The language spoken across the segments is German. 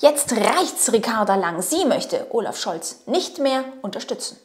Jetzt reicht's Ricarda Lang. Sie möchte Olaf Scholz nicht mehr unterstützen.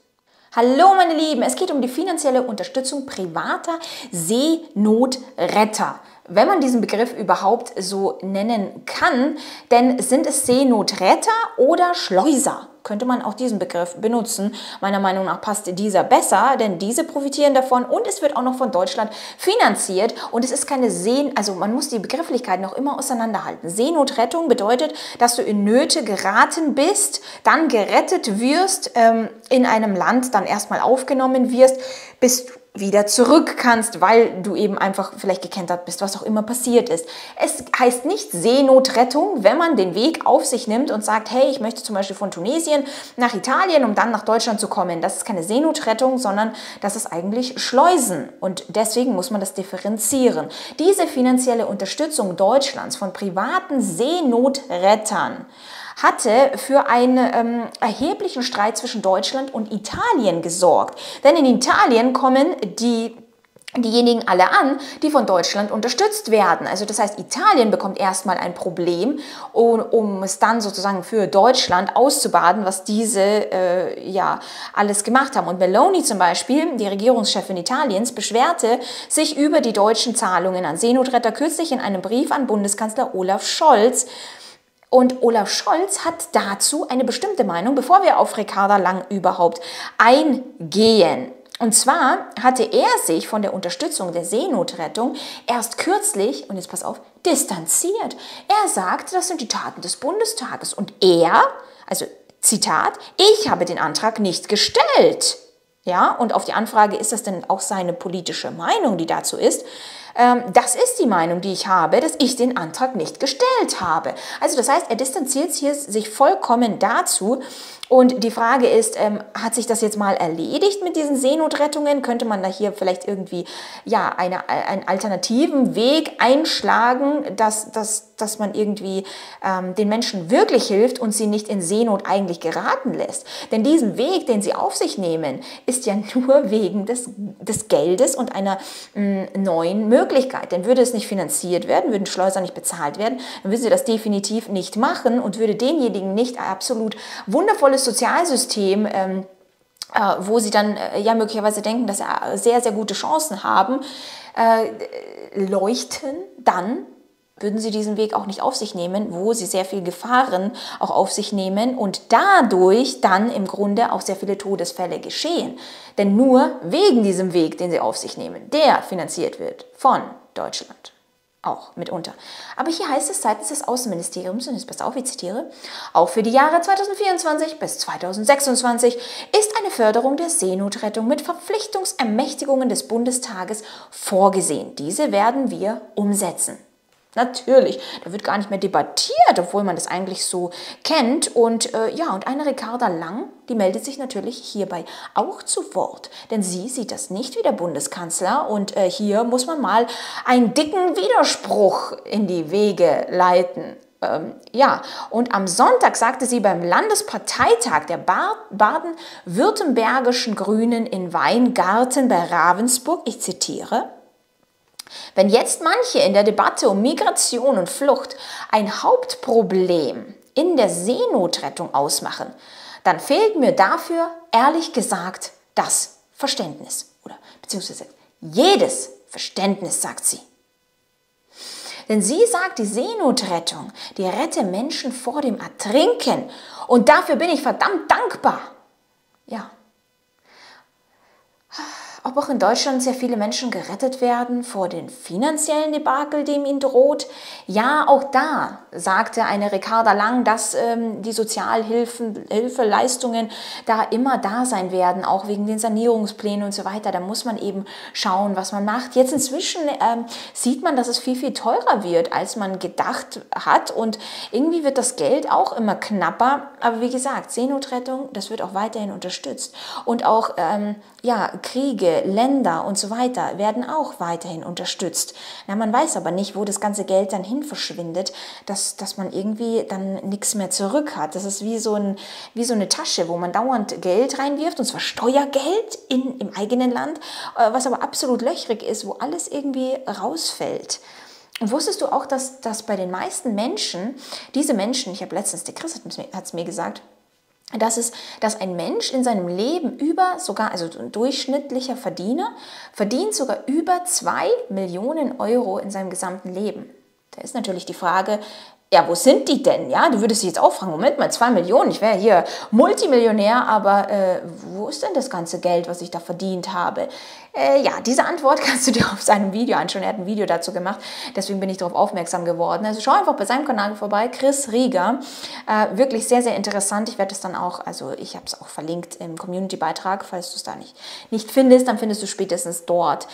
Hallo meine Lieben, es geht um die finanzielle Unterstützung privater Seenotretter wenn man diesen Begriff überhaupt so nennen kann, denn sind es Seenotretter oder Schleuser? Könnte man auch diesen Begriff benutzen. Meiner Meinung nach passt dieser besser, denn diese profitieren davon und es wird auch noch von Deutschland finanziert und es ist keine Seen, also man muss die Begrifflichkeit noch immer auseinanderhalten. Seenotrettung bedeutet, dass du in Nöte geraten bist, dann gerettet wirst, ähm, in einem Land dann erstmal aufgenommen wirst, bist wieder zurück kannst, weil du eben einfach vielleicht gekentert bist, was auch immer passiert ist. Es heißt nicht Seenotrettung, wenn man den Weg auf sich nimmt und sagt, hey, ich möchte zum Beispiel von Tunesien nach Italien, um dann nach Deutschland zu kommen. Das ist keine Seenotrettung, sondern das ist eigentlich Schleusen. Und deswegen muss man das differenzieren. Diese finanzielle Unterstützung Deutschlands von privaten Seenotrettern hatte für einen ähm, erheblichen Streit zwischen Deutschland und Italien gesorgt. Denn in Italien kommen die diejenigen alle an, die von Deutschland unterstützt werden. Also das heißt, Italien bekommt erstmal ein Problem, um, um es dann sozusagen für Deutschland auszubaden, was diese äh, ja alles gemacht haben. Und Meloni zum Beispiel, die Regierungschefin Italiens, beschwerte sich über die deutschen Zahlungen an Seenotretter kürzlich in einem Brief an Bundeskanzler Olaf Scholz. Und Olaf Scholz hat dazu eine bestimmte Meinung, bevor wir auf Ricarda Lang überhaupt eingehen. Und zwar hatte er sich von der Unterstützung der Seenotrettung erst kürzlich, und jetzt pass auf, distanziert. Er sagt, das sind die Taten des Bundestages. Und er, also Zitat, ich habe den Antrag nicht gestellt. Ja, und auf die Anfrage, ist das denn auch seine politische Meinung, die dazu ist, das ist die Meinung, die ich habe, dass ich den Antrag nicht gestellt habe. Also das heißt, er distanziert sich vollkommen dazu. Und die Frage ist, ähm, hat sich das jetzt mal erledigt mit diesen Seenotrettungen? Könnte man da hier vielleicht irgendwie ja, eine, einen alternativen Weg einschlagen, dass, dass, dass man irgendwie ähm, den Menschen wirklich hilft und sie nicht in Seenot eigentlich geraten lässt? Denn diesen Weg, den sie auf sich nehmen, ist ja nur wegen des, des Geldes und einer mh, neuen Möglichkeit. Möglichkeit. Denn würde es nicht finanziert werden, würden Schleuser nicht bezahlt werden, dann würden sie das definitiv nicht machen und würde denjenigen nicht ein absolut wundervolles Sozialsystem ähm, äh, wo sie dann äh, ja möglicherweise denken, dass sie sehr, sehr gute Chancen haben, äh, leuchten, dann würden sie diesen Weg auch nicht auf sich nehmen, wo sie sehr viel Gefahren auch auf sich nehmen und dadurch dann im Grunde auch sehr viele Todesfälle geschehen. Denn nur wegen diesem Weg, den sie auf sich nehmen, der finanziert wird von Deutschland. Auch mitunter. Aber hier heißt es seitens des Außenministeriums, und jetzt pass auf, ich zitiere, auch für die Jahre 2024 bis 2026 ist eine Förderung der Seenotrettung mit Verpflichtungsermächtigungen des Bundestages vorgesehen. Diese werden wir umsetzen. Natürlich, da wird gar nicht mehr debattiert, obwohl man das eigentlich so kennt. Und äh, ja, und eine Ricarda Lang, die meldet sich natürlich hierbei auch zu Wort. Denn sie sieht das nicht wie der Bundeskanzler. Und äh, hier muss man mal einen dicken Widerspruch in die Wege leiten. Ähm, ja, und am Sonntag sagte sie beim Landesparteitag der baden-württembergischen Grünen in Weingarten bei Ravensburg, ich zitiere, wenn jetzt manche in der Debatte um Migration und Flucht ein Hauptproblem in der Seenotrettung ausmachen, dann fehlt mir dafür ehrlich gesagt das Verständnis oder beziehungsweise jedes Verständnis, sagt sie. Denn sie sagt, die Seenotrettung, die rette Menschen vor dem Ertrinken und dafür bin ich verdammt dankbar. Ja, ob auch in Deutschland sehr viele Menschen gerettet werden vor den finanziellen Debakel, dem ihnen droht. Ja, auch da sagte eine Ricarda Lang, dass ähm, die Sozialhilfeleistungen da immer da sein werden, auch wegen den Sanierungsplänen und so weiter. Da muss man eben schauen, was man macht. Jetzt inzwischen ähm, sieht man, dass es viel, viel teurer wird, als man gedacht hat. Und irgendwie wird das Geld auch immer knapper. Aber wie gesagt, Seenotrettung, das wird auch weiterhin unterstützt. Und auch ähm, ja, Kriege, Länder und so weiter werden auch weiterhin unterstützt. Na, man weiß aber nicht, wo das ganze Geld dann hin verschwindet, dass, dass man irgendwie dann nichts mehr zurück hat. Das ist wie so, ein, wie so eine Tasche, wo man dauernd Geld reinwirft, und zwar Steuergeld in, im eigenen Land, äh, was aber absolut löchrig ist, wo alles irgendwie rausfällt. Und wusstest du auch, dass, dass bei den meisten Menschen, diese Menschen, ich habe letztens, der Chris hat es mir gesagt, dass, es, dass ein Mensch in seinem Leben über sogar, also ein durchschnittlicher Verdiener, verdient sogar über 2 Millionen Euro in seinem gesamten Leben. Da ist natürlich die Frage, ja, wo sind die denn? Ja, du würdest dich jetzt auch fragen, Moment mal, zwei Millionen, ich wäre hier Multimillionär, aber äh, wo ist denn das ganze Geld, was ich da verdient habe? Äh, ja, diese Antwort kannst du dir auf seinem Video anschauen. Er hat ein Video dazu gemacht, deswegen bin ich darauf aufmerksam geworden. Also schau einfach bei seinem Kanal vorbei, Chris Rieger. Äh, wirklich sehr, sehr interessant. Ich werde es dann auch, also ich habe es auch verlinkt im Community-Beitrag, falls du es da nicht, nicht findest, dann findest du spätestens dort.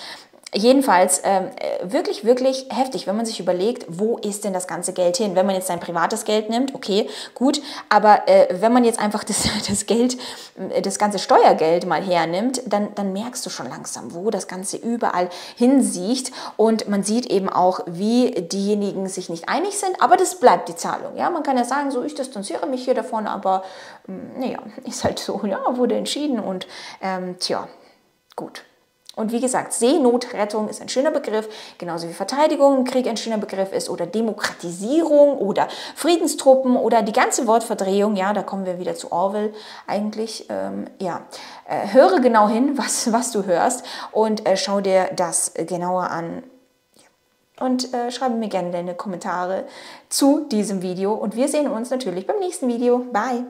Jedenfalls ähm, äh, wirklich, wirklich heftig, wenn man sich überlegt, wo ist denn das ganze Geld hin? Wenn man jetzt sein privates Geld nimmt, okay, gut, aber äh, wenn man jetzt einfach das, das Geld, äh, das ganze Steuergeld mal hernimmt, dann, dann merkst du schon langsam, wo das Ganze überall hinsieht und man sieht eben auch, wie diejenigen sich nicht einig sind, aber das bleibt die Zahlung. Ja, man kann ja sagen, so ich distanziere mich hier davon, aber hm, naja, ist halt so, ja, wurde entschieden und ähm, tja, gut. Und wie gesagt, Seenotrettung ist ein schöner Begriff, genauso wie Verteidigung im Krieg ein schöner Begriff ist oder Demokratisierung oder Friedenstruppen oder die ganze Wortverdrehung. Ja, da kommen wir wieder zu Orwell eigentlich. Ähm, ja, äh, höre genau hin, was, was du hörst und äh, schau dir das genauer an. Und äh, schreibe mir gerne deine Kommentare zu diesem Video. Und wir sehen uns natürlich beim nächsten Video. Bye!